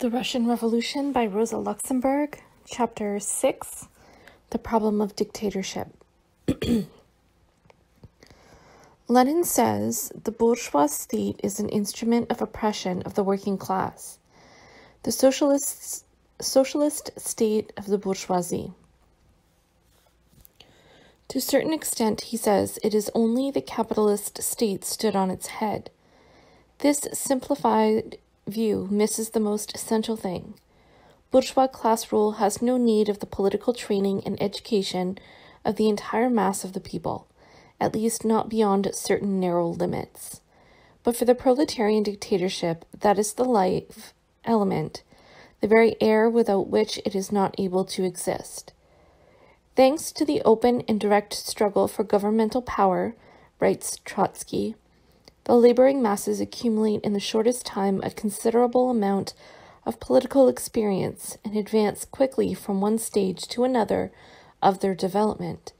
The Russian Revolution by Rosa Luxemburg, Chapter 6 The Problem of Dictatorship. Lenin says the bourgeois state is an instrument of oppression of the working class, the socialist, socialist state of the bourgeoisie. To a certain extent, he says, it is only the capitalist state stood on its head. This simplified view misses the most essential thing. Bourgeois class rule has no need of the political training and education of the entire mass of the people, at least not beyond certain narrow limits. But for the proletarian dictatorship, that is the life element, the very air without which it is not able to exist. Thanks to the open and direct struggle for governmental power, writes Trotsky, the laboring masses accumulate in the shortest time a considerable amount of political experience and advance quickly from one stage to another of their development.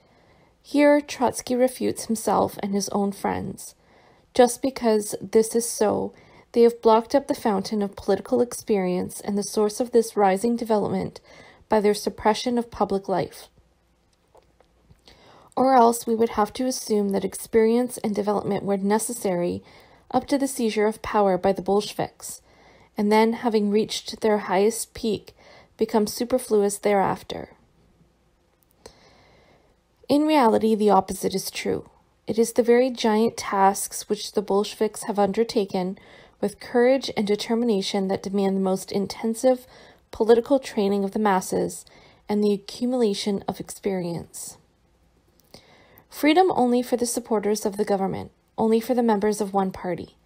Here, Trotsky refutes himself and his own friends. Just because this is so, they have blocked up the fountain of political experience and the source of this rising development by their suppression of public life or else we would have to assume that experience and development were necessary up to the seizure of power by the Bolsheviks, and then, having reached their highest peak, become superfluous thereafter. In reality, the opposite is true. It is the very giant tasks which the Bolsheviks have undertaken with courage and determination that demand the most intensive political training of the masses and the accumulation of experience. Freedom only for the supporters of the government, only for the members of one party,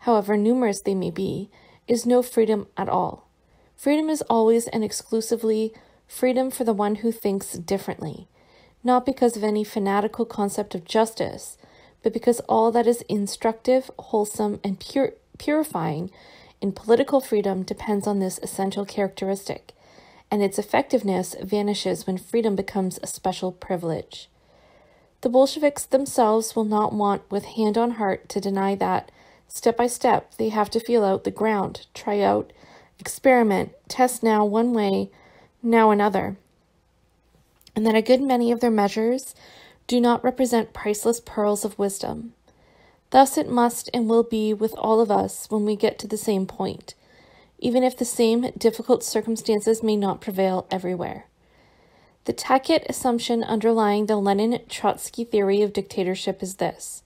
however numerous they may be, is no freedom at all. Freedom is always and exclusively freedom for the one who thinks differently, not because of any fanatical concept of justice, but because all that is instructive, wholesome, and pur- purifying in political freedom depends on this essential characteristic, and its effectiveness vanishes when freedom becomes a special privilege. The Bolsheviks themselves will not want, with hand on heart, to deny that, step by step, they have to feel out the ground, try out, experiment, test now one way, now another, and that a good many of their measures do not represent priceless pearls of wisdom. Thus it must and will be with all of us when we get to the same point, even if the same difficult circumstances may not prevail everywhere. The tacit assumption underlying the Lenin Trotsky theory of dictatorship is this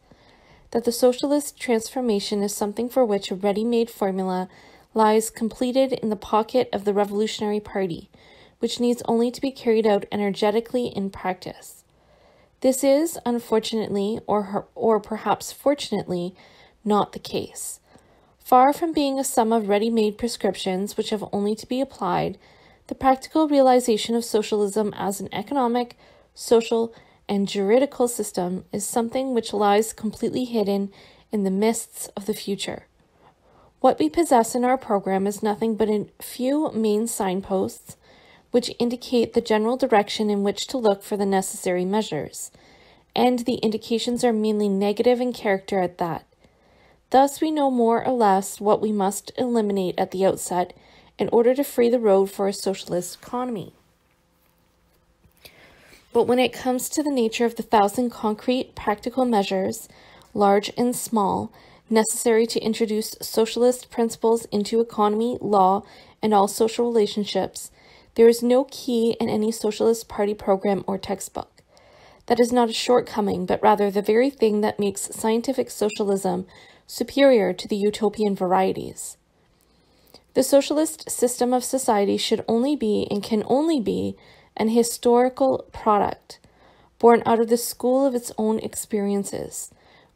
that the socialist transformation is something for which a ready made formula lies completed in the pocket of the Revolutionary Party, which needs only to be carried out energetically in practice. This is, unfortunately, or, or perhaps fortunately, not the case. Far from being a sum of ready made prescriptions which have only to be applied, the practical realization of socialism as an economic, social, and juridical system is something which lies completely hidden in the mists of the future. What we possess in our program is nothing but a few main signposts which indicate the general direction in which to look for the necessary measures, and the indications are mainly negative in character at that. Thus, we know more or less what we must eliminate at the outset in order to free the road for a socialist economy. But when it comes to the nature of the thousand concrete practical measures, large and small, necessary to introduce socialist principles into economy, law, and all social relationships, there is no key in any Socialist Party program or textbook. That is not a shortcoming, but rather the very thing that makes scientific socialism superior to the utopian varieties. The socialist system of society should only be and can only be an historical product, born out of the school of its own experiences,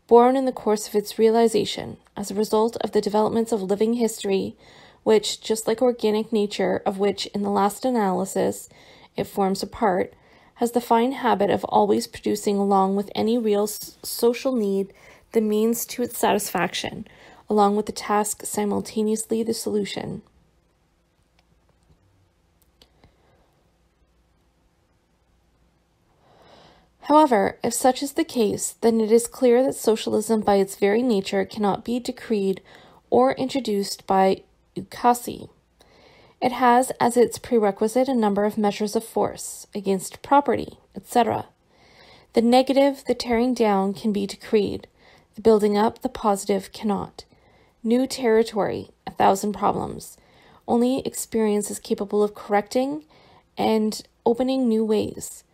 born in the course of its realization as a result of the developments of living history, which, just like organic nature, of which in the last analysis it forms a part, has the fine habit of always producing along with any real social need the means to its satisfaction along with the task simultaneously the solution. However, if such is the case, then it is clear that socialism by its very nature cannot be decreed or introduced by ukase. It has as its prerequisite a number of measures of force against property, etc. The negative, the tearing down, can be decreed. The building up, the positive, cannot. New territory, a thousand problems. Only experience is capable of correcting and opening new ways.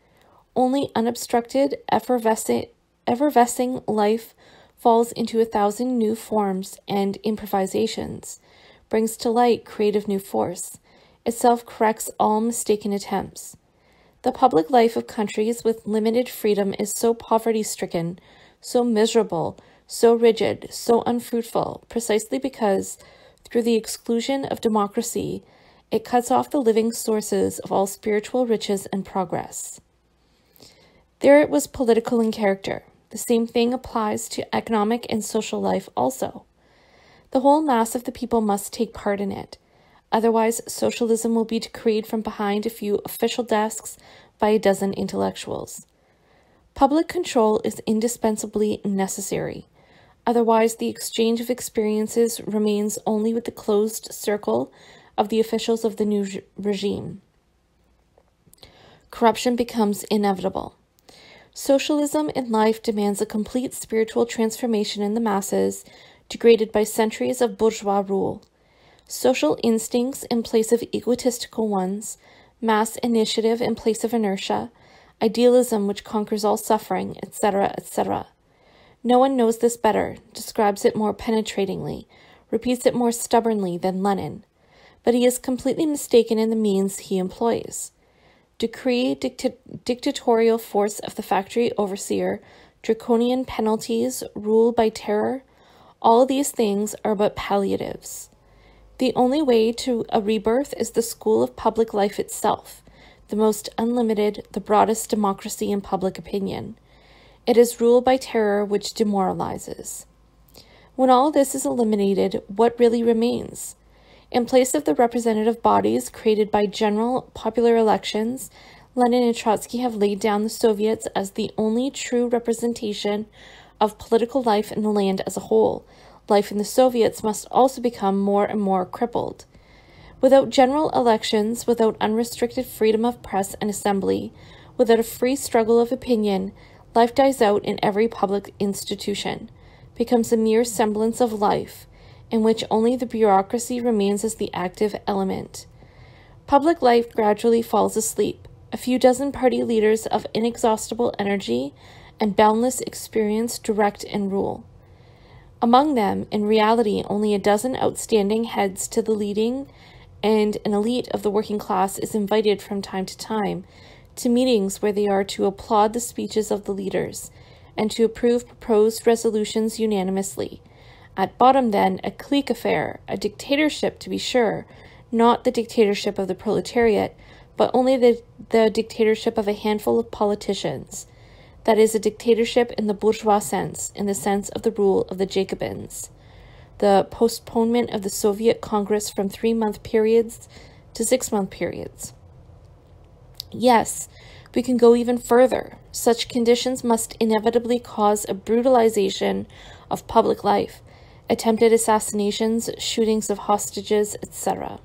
Only unobstructed, effervescent, effervescing life falls into a thousand new forms and improvisations, brings to light creative new force, itself corrects all mistaken attempts. The public life of countries with limited freedom is so poverty stricken, so miserable, so rigid, so unfruitful, precisely because, through the exclusion of democracy, it cuts off the living sources of all spiritual riches and progress. There it was political in character. The same thing applies to economic and social life also. The whole mass of the people must take part in it. Otherwise, socialism will be decreed from behind a few official desks by a dozen intellectuals. Public control is indispensably necessary. Otherwise, the exchange of experiences remains only with the closed circle of the officials of the new regime. Corruption becomes inevitable. Socialism in life demands a complete spiritual transformation in the masses, degraded by centuries of bourgeois rule. Social instincts in place of egotistical ones, mass initiative in place of inertia, idealism which conquers all suffering, etc., etc. No one knows this better, describes it more penetratingly, repeats it more stubbornly than Lenin, but he is completely mistaken in the means he employs decree dicta- dictatorial force of the factory overseer, draconian penalties, rule by terror, all these things are but palliatives. The only way to a rebirth is the school of public life itself, the most unlimited, the broadest democracy in public opinion. It is ruled by terror which demoralizes. When all this is eliminated, what really remains? In place of the representative bodies created by general popular elections, Lenin and Trotsky have laid down the Soviets as the only true representation of political life in the land as a whole. Life in the Soviets must also become more and more crippled. Without general elections, without unrestricted freedom of press and assembly, without a free struggle of opinion, life dies out in every public institution, becomes a mere semblance of life, in which only the bureaucracy remains as the active element. Public life gradually falls asleep. A few dozen party leaders of inexhaustible energy and boundless experience direct and rule. Among them, in reality, only a dozen outstanding heads to the leading and an elite of the working class is invited from time to time to meetings where they are to applaud the speeches of the leaders and to approve proposed resolutions unanimously at bottom, then, a clique affair, a dictatorship to be sure, not the dictatorship of the proletariat, but only the, the dictatorship of a handful of politicians. That is, a dictatorship in the bourgeois sense, in the sense of the rule of the Jacobins. The postponement of the Soviet Congress from three month periods to six month periods. Yes, we can go even further. Such conditions must inevitably cause a brutalization of public life, attempted assassinations, shootings of hostages, etc.